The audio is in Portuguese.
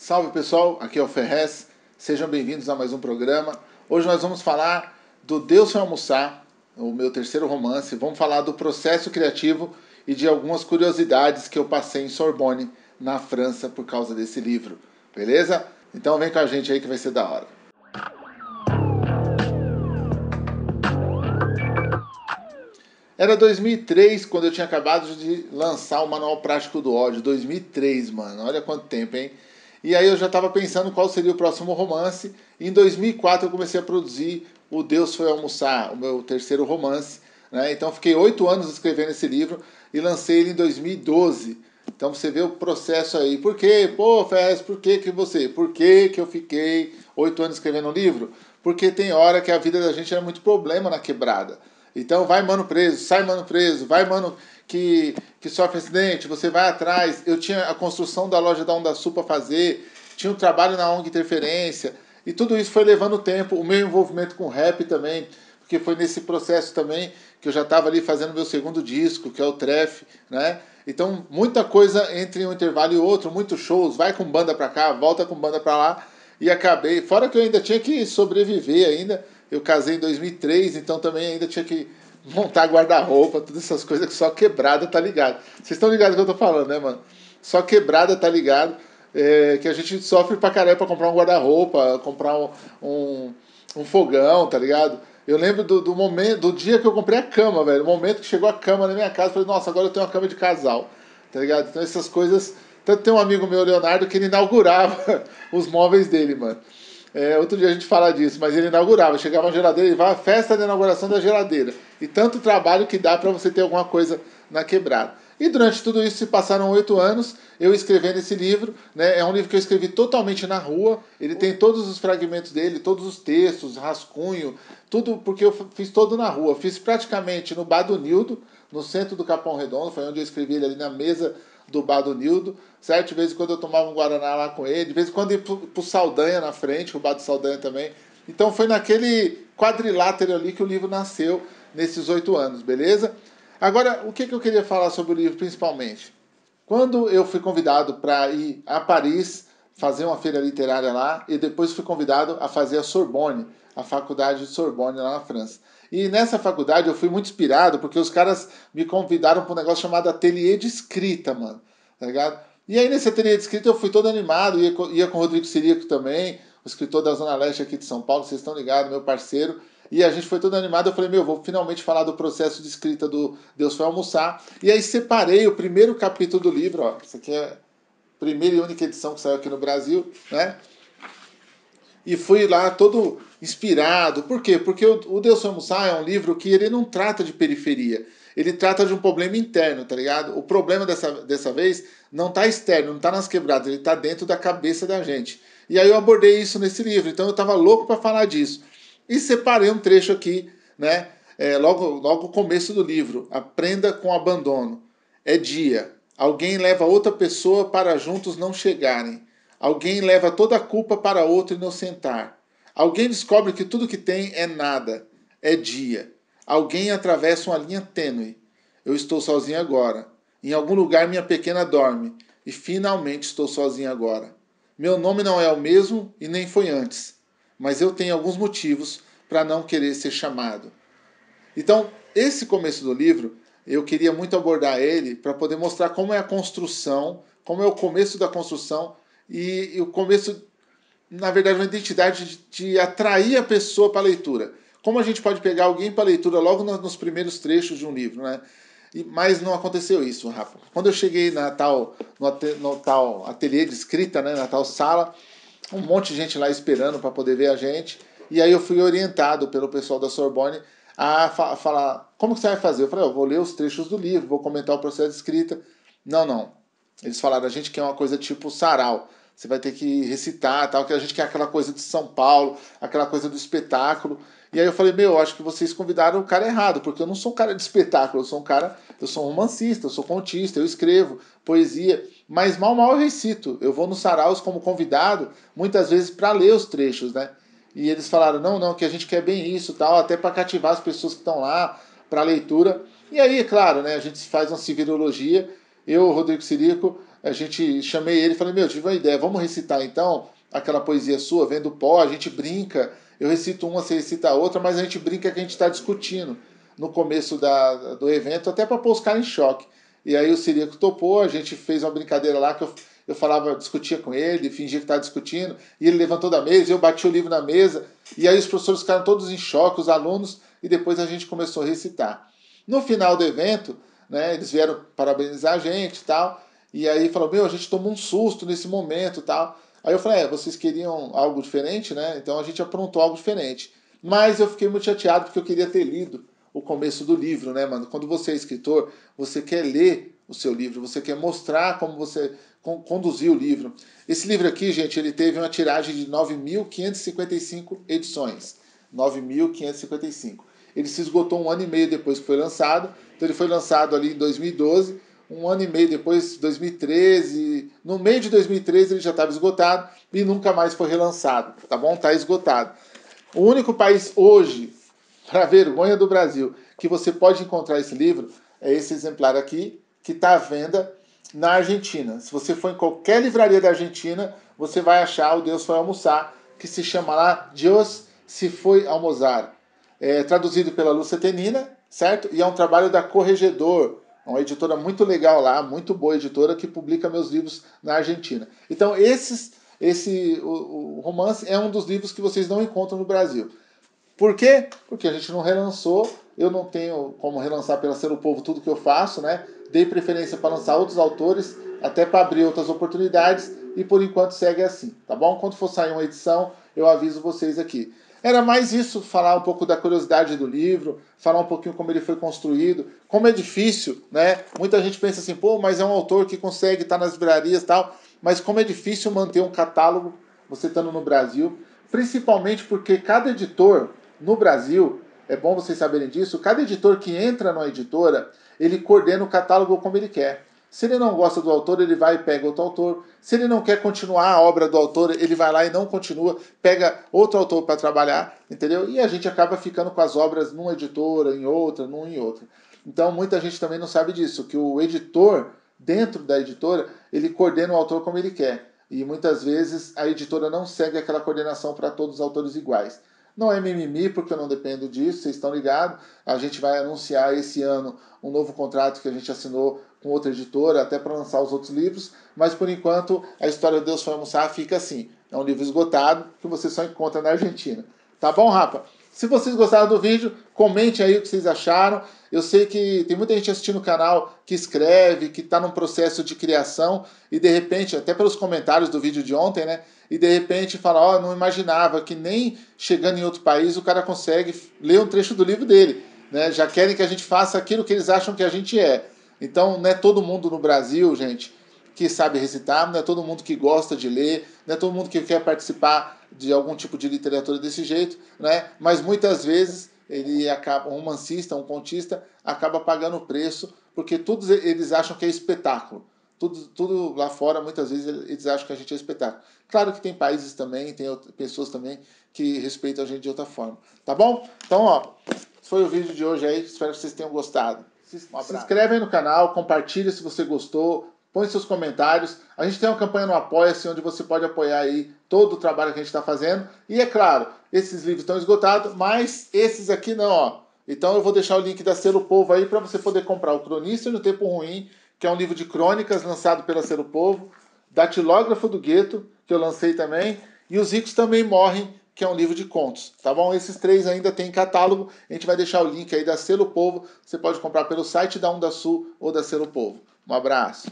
Salve pessoal, aqui é o Ferrez, sejam bem-vindos a mais um programa. Hoje nós vamos falar do Deus foi almoçar, o meu terceiro romance. Vamos falar do processo criativo e de algumas curiosidades que eu passei em Sorbonne, na França, por causa desse livro. Beleza? Então vem com a gente aí que vai ser da hora. Era 2003 quando eu tinha acabado de lançar o Manual Prático do Ódio. 2003, mano. Olha quanto tempo, hein? E aí eu já estava pensando qual seria o próximo romance. E em 2004 eu comecei a produzir O Deus Foi Almoçar, o meu terceiro romance. Né? Então fiquei oito anos escrevendo esse livro e lancei ele em 2012. Então você vê o processo aí. Por quê? Pô, Fez, por que, que você? Por que, que eu fiquei oito anos escrevendo um livro? Porque tem hora que a vida da gente é muito problema na quebrada. Então vai mano preso, sai mano preso, vai mano que, que sofre acidente, você vai atrás. Eu tinha a construção da loja da Onda Sul para fazer, tinha um trabalho na ONG Interferência, e tudo isso foi levando tempo. O meu envolvimento com rap também, porque foi nesse processo também que eu já estava ali fazendo meu segundo disco, que é o Tref, né? Então, muita coisa entre um intervalo e outro, muitos shows, vai com banda para cá, volta com banda para lá, e acabei. Fora que eu ainda tinha que sobreviver ainda. Eu casei em 2003, então também ainda tinha que montar guarda-roupa, todas essas coisas que só quebrada tá ligado. Vocês estão ligados do que eu tô falando, né, mano? Só quebrada tá ligado. É, que a gente sofre pra caralho pra comprar um guarda-roupa, comprar um, um, um, fogão, tá ligado? Eu lembro do, do momento, do dia que eu comprei a cama, velho. O momento que chegou a cama na minha casa, eu falei, nossa, agora eu tenho uma cama de casal, tá ligado? Então essas coisas. Tanto tem um amigo meu, Leonardo, que ele inaugurava os móveis dele, mano. É, outro dia a gente fala disso, mas ele inaugurava, chegava a geladeira, ele vai à festa de inauguração da geladeira. E tanto trabalho que dá para você ter alguma coisa na quebrada. E durante tudo isso se passaram oito anos, eu escrevendo esse livro. Né? É um livro que eu escrevi totalmente na rua. Ele tem todos os fragmentos dele, todos os textos, rascunho, tudo porque eu fiz todo na rua. Fiz praticamente no Bar do Nildo, no centro do Capão Redondo, foi onde eu escrevi ele ali na mesa do bar do Nildo, certo? De vez em quando eu tomava um Guaraná lá com ele, de vez em quando ia pro, pro Saldanha na frente, o bar do Saldanha também. Então foi naquele quadrilátero ali que o livro nasceu nesses oito anos, beleza? Agora, o que, que eu queria falar sobre o livro principalmente? Quando eu fui convidado para ir a Paris fazer uma feira literária lá, e depois fui convidado a fazer a Sorbonne, a faculdade de Sorbonne lá na França. E nessa faculdade eu fui muito inspirado porque os caras me convidaram para um negócio chamado ateliê de escrita, mano. Tá ligado? E aí nesse ateliê de escrita eu fui todo animado, ia, ia com o Rodrigo Sirico também, escritor da Zona Leste aqui de São Paulo, vocês estão ligados, meu parceiro. E a gente foi todo animado, eu falei, meu, vou finalmente falar do processo de escrita do Deus foi almoçar. E aí separei o primeiro capítulo do livro, ó. Isso aqui é a primeira e única edição que saiu aqui no Brasil, né? e fui lá todo inspirado. Por quê? Porque o, Deus Foi Almoçar é um livro que ele não trata de periferia. Ele trata de um problema interno, tá ligado? O problema dessa, dessa vez não está externo, não está nas quebradas, ele está dentro da cabeça da gente. E aí eu abordei isso nesse livro, então eu estava louco para falar disso. E separei um trecho aqui, né? É, logo, logo começo do livro. Aprenda com abandono. É dia. Alguém leva outra pessoa para juntos não chegarem. Alguém leva toda a culpa para outro inocentar. Alguém descobre que tudo que tem é nada, é dia. Alguém atravessa uma linha tênue. Eu estou sozinho agora. Em algum lugar minha pequena dorme. E finalmente estou sozinho agora. Meu nome não é o mesmo e nem foi antes. Mas eu tenho alguns motivos para não querer ser chamado. Então, esse começo do livro, eu queria muito abordar ele para poder mostrar como é a construção, como é o começo da construção e, e o começo, na verdade, uma identidade de, de atrair a pessoa para a leitura. Como a gente pode pegar alguém para a leitura logo nos primeiros trechos de um livro, né? Mas não aconteceu isso, Rafa. Quando eu cheguei na tal, no, no tal ateliê de escrita, né, na tal sala, um monte de gente lá esperando para poder ver a gente. E aí eu fui orientado pelo pessoal da Sorbonne a fa falar: como que você vai fazer? Eu falei: eu vou ler os trechos do livro, vou comentar o processo de escrita. Não, não. Eles falaram: a gente quer uma coisa tipo sarau você vai ter que recitar, tal, que a gente quer aquela coisa de São Paulo, aquela coisa do espetáculo. E aí eu falei, meu, acho que vocês convidaram o cara errado, porque eu não sou um cara de espetáculo, eu sou um cara, eu sou um romancista, eu sou contista, eu escrevo poesia, mas mal mal eu recito. Eu vou nos saraus como convidado, muitas vezes para ler os trechos, né? E eles falaram, não, não, que a gente quer bem isso, tal, até para cativar as pessoas que estão lá para leitura. E aí, claro, né, a gente faz uma civilologia eu, Rodrigo Sirico, a gente chamei ele e falei, meu, tive uma ideia, vamos recitar então aquela poesia sua, vendo pó, a gente brinca, eu recito uma, você recita a outra, mas a gente brinca que a gente está discutindo no começo da, do evento, até para pôr os caras em choque. E aí o Sirico topou, a gente fez uma brincadeira lá que eu, eu falava, discutia com ele, fingia que estava discutindo, e ele levantou da mesa, eu bati o livro na mesa, e aí os professores ficaram todos em choque, os alunos, e depois a gente começou a recitar. No final do evento, né, eles vieram parabenizar a gente e tal, e aí falou, meu, a gente tomou um susto nesse momento tal. Aí eu falei, é, vocês queriam algo diferente, né? Então a gente aprontou algo diferente. Mas eu fiquei muito chateado porque eu queria ter lido o começo do livro, né, mano? Quando você é escritor, você quer ler o seu livro, você quer mostrar como você conduziu o livro. Esse livro aqui, gente, ele teve uma tiragem de 9.555 edições. 9.555. Ele se esgotou um ano e meio depois que foi lançado. Então ele foi lançado ali em 2012. Um ano e meio depois, 2013. No meio de 2013 ele já estava esgotado e nunca mais foi relançado. Tá bom? Está esgotado. O único país hoje para vergonha do Brasil, que você pode encontrar esse livro, é esse exemplar aqui, que está à venda na Argentina. Se você for em qualquer livraria da Argentina, você vai achar o Deus foi almoçar, que se chama lá Deus se foi almoçar. É traduzido pela Lúcia Tenina, certo? E é um trabalho da Corregedor, uma editora muito legal lá, muito boa editora, que publica meus livros na Argentina. Então, esses, esse o, o romance é um dos livros que vocês não encontram no Brasil. Por quê? Porque a gente não relançou, eu não tenho como relançar pela Ser o Povo tudo que eu faço, né? Dei preferência para lançar outros autores, até para abrir outras oportunidades, e por enquanto segue assim, tá bom? Quando for sair uma edição, eu aviso vocês aqui. Era mais isso, falar um pouco da curiosidade do livro, falar um pouquinho como ele foi construído, como é difícil, né? Muita gente pensa assim, pô, mas é um autor que consegue estar nas livrarias e tal, mas como é difícil manter um catálogo, você estando no Brasil, principalmente porque cada editor no Brasil, é bom vocês saberem disso, cada editor que entra numa editora, ele coordena o catálogo como ele quer. Se ele não gosta do autor, ele vai e pega outro autor. Se ele não quer continuar a obra do autor, ele vai lá e não continua, pega outro autor para trabalhar, entendeu? E a gente acaba ficando com as obras numa editora, em outra, num em outra. Então muita gente também não sabe disso, que o editor, dentro da editora, ele coordena o autor como ele quer. E muitas vezes a editora não segue aquela coordenação para todos os autores iguais. Não é mimimi, porque eu não dependo disso, vocês estão ligados. A gente vai anunciar esse ano um novo contrato que a gente assinou com outra editora, até para lançar os outros livros, mas por enquanto a história de Deus foi almoçar fica assim. É um livro esgotado que você só encontra na Argentina. Tá bom, Rapa? Se vocês gostaram do vídeo, comente aí o que vocês acharam. Eu sei que tem muita gente assistindo o canal que escreve, que está num processo de criação e de repente, até pelos comentários do vídeo de ontem, né? E de repente fala, ó, oh, não imaginava que nem chegando em outro país o cara consegue ler um trecho do livro dele. Né? Já querem que a gente faça aquilo que eles acham que a gente é. Então, não é todo mundo no Brasil, gente, que sabe recitar, não é todo mundo que gosta de ler, não é todo mundo que quer participar de algum tipo de literatura desse jeito, né? Mas muitas vezes ele acaba, um romancista, um contista, acaba pagando o preço, porque todos eles acham que é espetáculo. Tudo, tudo lá fora, muitas vezes, eles acham que a gente é espetáculo. Claro que tem países também, tem pessoas também que respeitam a gente de outra forma. Tá bom? Então, ó, foi o vídeo de hoje aí. Espero que vocês tenham gostado. Se, se inscreve aí no canal, compartilha se você gostou, põe seus comentários. A gente tem uma campanha no Apoia-se, onde você pode apoiar aí todo o trabalho que a gente está fazendo. E é claro, esses livros estão esgotados, mas esses aqui não, ó. Então eu vou deixar o link da Selo Povo aí para você poder comprar o Cronista no Tempo Ruim, que é um livro de crônicas lançado pela Selo Povo, Datilógrafo do Gueto, que eu lancei também, e Os Ricos Também Morrem, que é um livro de contos, tá bom? Esses três ainda tem catálogo, a gente vai deixar o link aí da Selo Povo, você pode comprar pelo site da Onda Sul ou da Selo Povo. Um abraço.